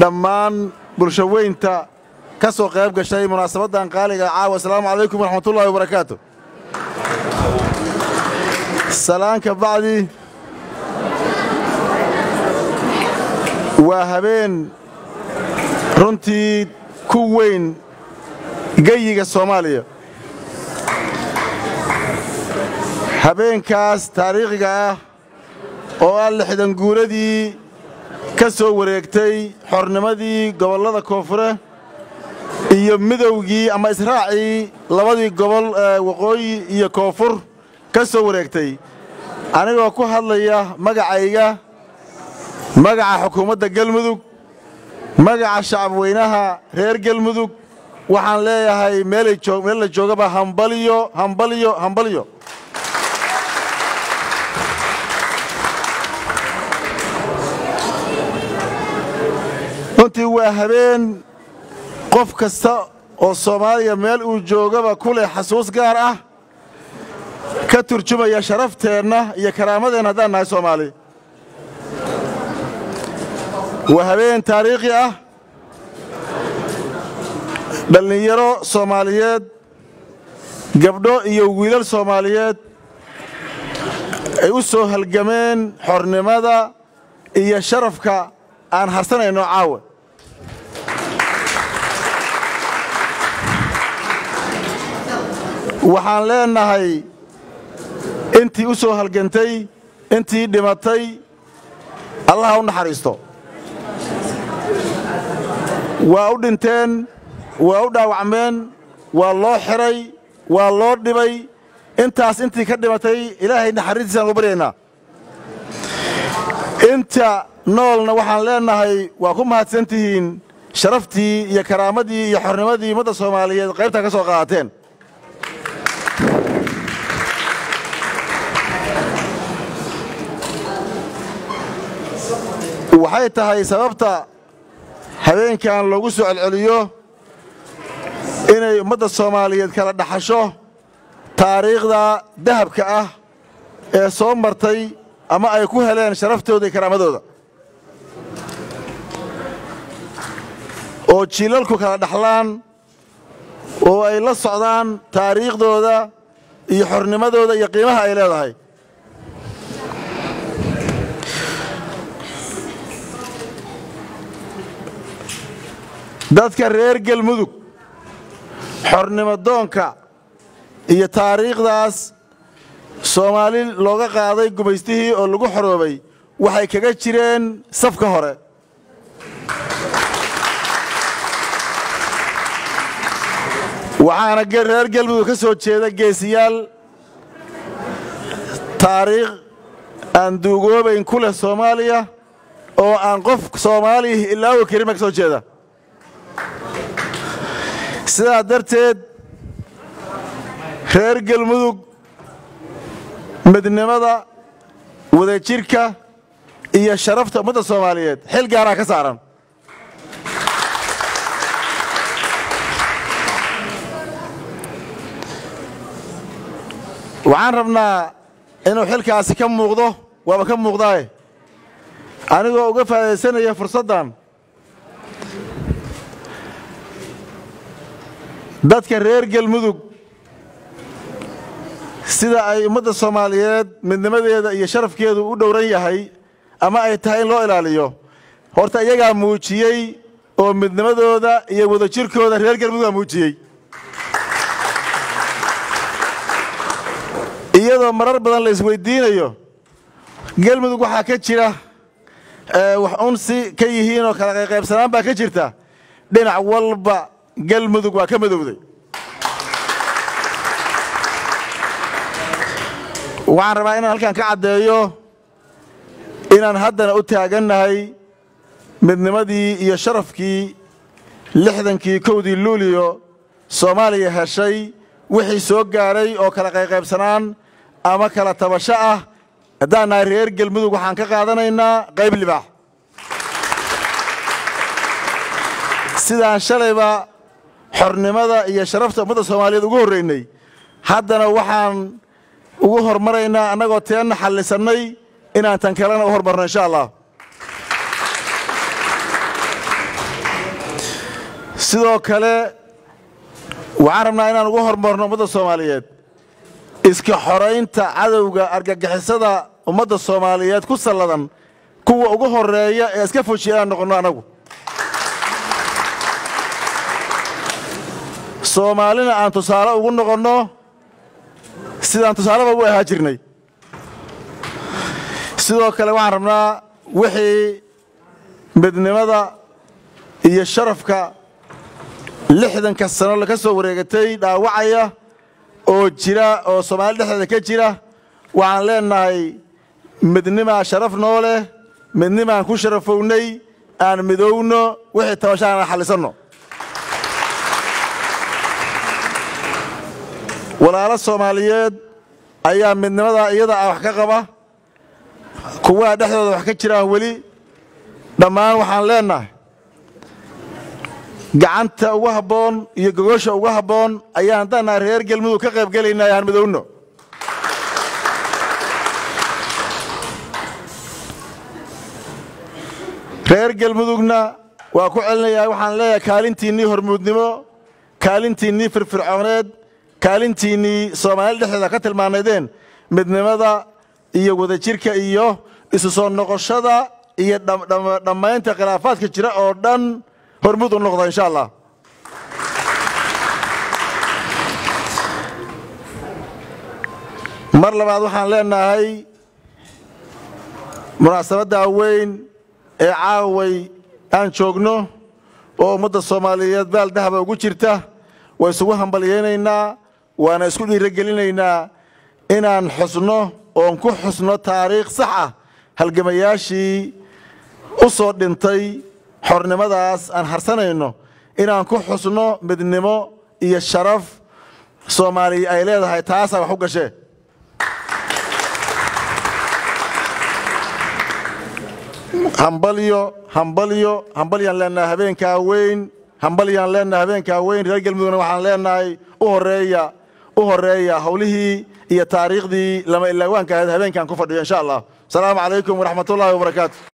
dhammaan bulsho weynta ka soo qayb gashay munaasabaddan qaaliga caawa asalaamu calaykum waraxmatullaahi wabarakaatu salaanka bacdi waa habeen runtii ku weyn geyiga soomaaliya. Habeenkaas taariikhiga ah oo ah lixdan guuladii ka soo wareegtay xornimadii gobollada koonfure iyo midowgii ama israacii labadii gobol ee waqooyi iyo koonfur ka soo wareegtay. Anigoo ku hadlaya magacayga magaca xukuumadda gelmudug magaca shacabweynaha reer gelmudug waxaan leeyahay meel la joogaba hambalyo hambalyo hambalyo runtii waa habeen qof kasta oo soomaaliya meel uu joogaba ku leh xasuus gaar ah ka turjumaya sharafteenna iyo karaamadeenna haddaan nahay soomaali. Waa habeen taariikhi ah dhallinyaro soomaaliyeed gabdho iyo wiilal soomaaliyeed ay u soo halgameen xornimada iyo sharafka aan harsanayno caawa waxaan leenahay intii u soo halgantay intii dhimatay allaha u naxariisto. Waa u dhinteen waa u dhaawacmeen waa loo xidhay waa loo dhibay. Intaas intii ka dhimatay ilaahay naxariistiisaan u baryaynaa. Inta noolna waxaan leenahay waa ku mahadsan tihiin sharaftii iyo karaamadii iyo xornimadii ummadda soomaaliyeed qaybtaa ka soo qaadateen waxay tahay sababta habeenkan loogu soo celceliyo inay ummadda soomaaliyeed kala dhaxasho taariikhda dahabka ah ee soo martay ama ay ku heleen sharaftooda iyo karaamadooda. Oo jiilalku kala dhaxlaan oo ay la socdaan taariikhdooda iyo xornimadooda iyo qiimaha ay leedahay dadka reer gelmudug xornimodoonka iyo taariikhdaas soomaali looga qaaday gumaystihii oo lagu xoroobay waxay kaga jireen safka hore. Waxaana reer gelmudug ka soo jeeda geesiyaal taariikh aan duugoobayn ku leh soomaaliya oo aan qof soomaaliya ilaawi karin ba ka soo jeeda sidaa darteed reer gelmudug midnimada wadajirka iyo sharafta ummadda soomaaliyeed. Xil gaaraa ka saaran. Waxaan rabnaa inuu xilkaasi ka muuqdo waaba ka muuqdaaye. Anigoo uga faa'idaysanaya fursaddan dadka reer gelmudug sida ay ummadda soomaaliyeed midnimadeeda iyo sharafkeedu u dhowran yahay ama ay tahay in loo ilaaliyo horta iyagaa muujiyey oo midnimadooda iyo wadajirkooda reer gelmudugaa muujiyey. Iyadoo marar badan la isweydiinayo gelmudug waxaa ka jira wax unsi ka yihiin oo kala qayqaybsanaan baa ka jirta. Dhinac walba galmudug waa ka madowday. Waxaan rabaa inaan halkan ka caddeeyo inaan haddana u taagannahay midnimadii iyo sharafkii lixdankii kowdii luuliyo soomaaliya heshay wixii soo gaadhay oo kala qayqaybsanaan ama kala tabasho ah. Haddaan reer gelmudug waxaan ka qaadanaynaa qayb libaax. Sidaan shalayba xornimada iyo sharafta ummadda soomaaliyeed ugu horraynay haddana waxaan ugu hormaraynaa annagoo teenna xallisannay inaan tan kalena u hormarno insha allah. Sidoo kale waxaan rabnaa inaan ugu hormarno ummadda soomaaliyeed. Iska xoraynta cadowga argagixisada ummadda soomaaliyeed ku salladan kuwa ugu horreeya ee iska fojiya inaan noqonno annagu soomaalina aan tusaale ugu noqonno sidaan tusaaleba u ahaa jirnay. Sidoo kale waxaan rabnaa wixii midnimada iyo sharafka lixdanka sano laga soo wareegatay dhaawacaya oo jira oo soomaali dhexdeeda ka jira. Waxaan leenahay midnimaa sharaf noo leh midnimaan ku sharafownay aan midowno wixii tabashaan aan xallisanno walaalo soomaaliyeed ayaa midnimada iyada ah wax ka qaba. Kuwaha dhexdooda wax ka jiraan weli. Dhammaan waxaan leennahay gacanta ugu habboon iyo gogosha ugu habboon ayaan haddana reer galmudug ka qayb gelaynaa aan midowno. Reer galmudugna waa ku celinayaa waxaan leeyahay kaalintiinnii hormuudnimo kaalintiinnii firfircooneed kaalintiinnii soomaali dhexdeeda ka tilmaanaydeen midnimada iyo wadajirka iyo isu soo noqoshada iyo dhammaynta khilaafaadka jira oo dhan hormuud u noqda insha allah mar labaad waxaan leenahay munaasabadda weyn ee caaway aan joogno oo ummadda soomaaliyeed baal dahaba ugu jirta waa isugu hambalyaynaynaa waana isku dhiirogelinaynaa inaan xusno oon ku xusno taariikh sax ah. Halgamayaashii u soo dhintay xornimadaas aan harsanayno inaan ku xusno midnimo iyo sharaf. Soomaaliya ay leedahay taasaa wax u gashee hambalyo hambalyo hambalyaan leenahay habeenkaa weyn hambalyaan leenahay habeenkaa weyn reer galmudugna waxaan leenahay u horreeya u horreeya howlihii iyo taariikhdii lama ilaawaanka ahayd habeenkaan ku fadhiyo insha allah. Asalaamu calaykum waraxmatullaahi wabarakaatu